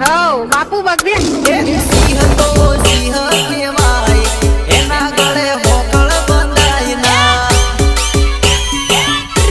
हो बापू बघ